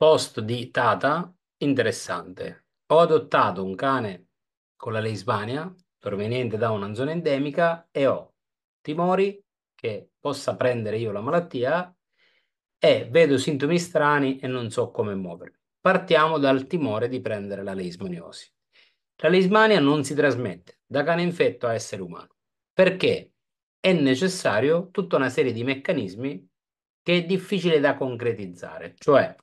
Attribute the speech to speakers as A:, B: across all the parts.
A: Post di Tata, interessante. Ho adottato un cane con la Leishmania proveniente da una zona endemica e ho timori che possa prendere io la malattia e vedo sintomi strani e non so come muovermi. Partiamo dal timore di prendere la leishmaniosi. La leishmania non si trasmette da cane infetto a essere umano perché è necessario tutta una serie di meccanismi che è difficile da concretizzare, cioè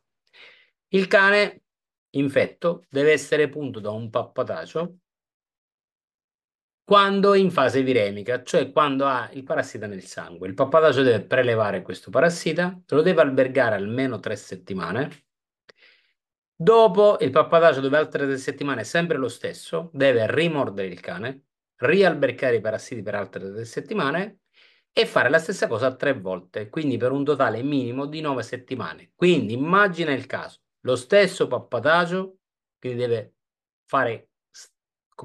A: il cane infetto deve essere punto da un pappatacio quando in fase viremica, cioè quando ha il parassita nel sangue. Il pappatacio deve prelevare questo parassita, lo deve albergare almeno tre settimane. Dopo il pappatacio dove altre tre settimane è sempre lo stesso, deve rimordere il cane, rialbergare i parassiti per altre tre settimane e fare la stessa cosa tre volte, quindi per un totale minimo di nove settimane. Quindi immagina il caso, lo stesso pappatacio, quindi deve fare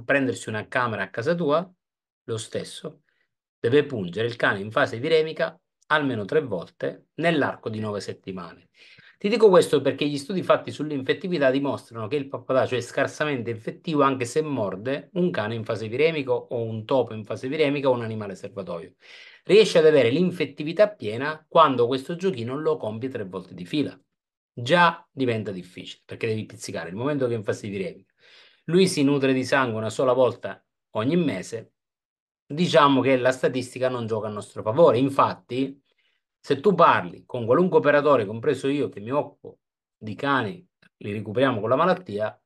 A: prendersi una camera a casa tua, lo stesso, deve pungere il cane in fase viremica almeno tre volte nell'arco di nove settimane. Ti dico questo perché gli studi fatti sull'infettività dimostrano che il pappatacio è scarsamente infettivo anche se morde un cane in fase viremica o un topo in fase viremica o un animale serbatoio. Riesce ad avere l'infettività piena quando questo giochino lo compie tre volte di fila. Già diventa difficile perché devi pizzicare il momento che è in fase viremica lui si nutre di sangue una sola volta ogni mese, diciamo che la statistica non gioca a nostro favore. Infatti, se tu parli con qualunque operatore, compreso io che mi occupo di cani, li recuperiamo con la malattia,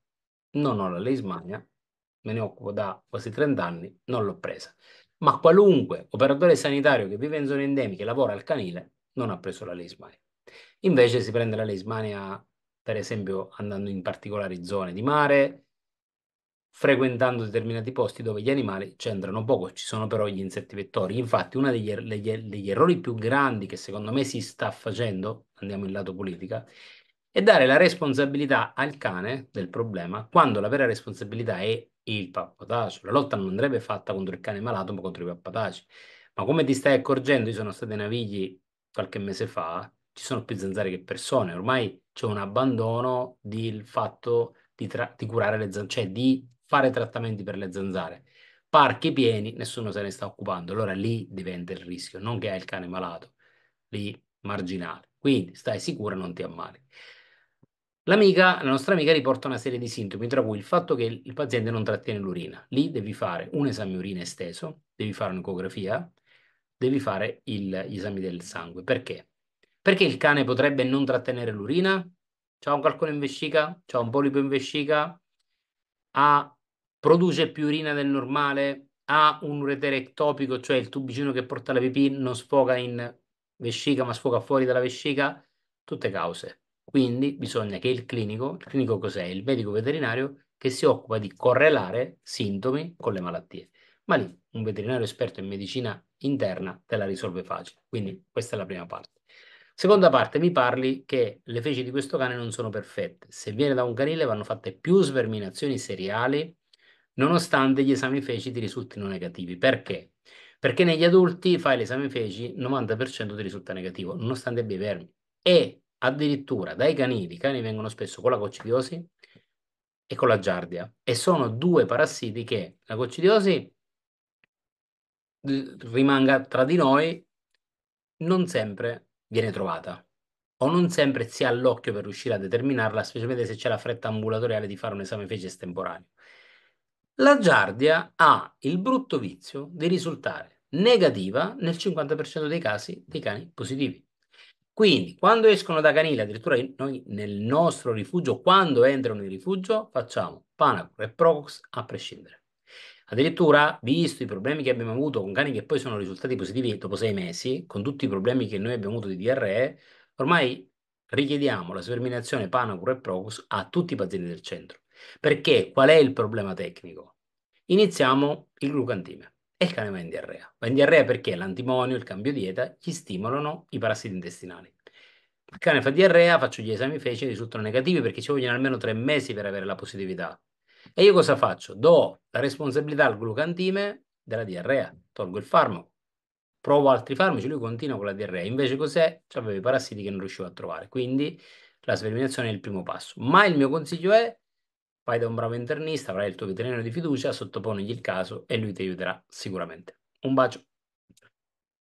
A: non ho la leishmania, me ne occupo da quasi 30 anni, non l'ho presa. Ma qualunque operatore sanitario che vive in zone endemiche e lavora al canile non ha preso la leishmania. Invece si prende la leishmania, per esempio, andando in particolari zone di mare, frequentando determinati posti dove gli animali c'entrano poco, ci sono però gli insetti vettori. Infatti, uno degli, er degli, degli, errori più grandi che secondo me si sta facendo, andiamo in lato politica, è dare la responsabilità al cane del problema quando la vera responsabilità è il pappatacio. La lotta non andrebbe fatta contro il cane malato, ma contro i pappataci. Ma come ti stai accorgendo, io sono stato ai Navigli qualche mese fa, ci sono più zanzare che persone, ormai c'è un abbandono del fatto di, di curare le zanzare, cioè di fare trattamenti per le zanzare. Parchi pieni, nessuno se ne sta occupando. Allora lì diventa il rischio, non che hai il cane malato, lì marginale. Quindi stai sicura, non ti ammali. L'amica, la nostra amica riporta una serie di sintomi, tra cui il fatto che il paziente non trattiene l'urina. Lì devi fare un esame urina esteso, devi fare un'ecografia, devi fare il, gli esami del sangue. Perché? Perché il cane potrebbe non trattenere l'urina? C'ha un calcolo in vescica? C'ha un polipo in vescica? Ha produce più urina del normale, ha un uretere ectopico, cioè il tubicino che porta la pipì non sfoga in vescica ma sfoga fuori dalla vescica, tutte cause. Quindi bisogna che il clinico, il clinico cos'è? Il medico veterinario che si occupa di correlare sintomi con le malattie. Ma lì un veterinario esperto in medicina interna te la risolve facile. Quindi questa è la prima parte. Seconda parte, mi parli che le feci di questo cane non sono perfette. Se viene da un canile vanno fatte più sverminazioni seriali nonostante gli esami feci ti risultino negativi. Perché? Perché negli adulti fai l'esame feci, 90% ti risulta negativo, nonostante abbia i vermi. E addirittura dai canini, i cani vengono spesso con la coccidiosi e con la giardia. E sono due parassiti che la coccidiosi rimanga tra di noi, non sempre viene trovata o non sempre si ha l'occhio per riuscire a determinarla, specialmente se c'è la fretta ambulatoriale di fare un esame feci estemporaneo. La giardia ha il brutto vizio di risultare negativa nel 50% dei casi dei cani positivi. Quindi, quando escono da canile, addirittura noi nel nostro rifugio, quando entrano in rifugio, facciamo Panacur e Procox a prescindere. Addirittura, visto i problemi che abbiamo avuto con cani che poi sono risultati positivi dopo sei mesi, con tutti i problemi che noi abbiamo avuto di DRE, ormai richiediamo la sverminazione Panacur e Procox a tutti i pazienti del centro. Perché qual è il problema tecnico? Iniziamo il glucantime e il cane va in diarrea. Va in diarrea perché l'antimonio, il cambio dieta, gli stimolano i parassiti intestinali. Il cane fa diarrea, faccio gli esami feci risultano negativi perché ci vogliono almeno tre mesi per avere la positività. E io cosa faccio? Do la responsabilità al glucantime della diarrea, tolgo il farmaco, provo altri farmaci, lui continua con la diarrea. Invece cos'è? C'aveva i parassiti che non riuscivo a trovare. Quindi la sperimentazione è il primo passo. Ma il mio consiglio è, vai da un bravo internista, avrai il tuo veterinario di fiducia, sottoponigli il caso e lui ti aiuterà sicuramente. Un bacio.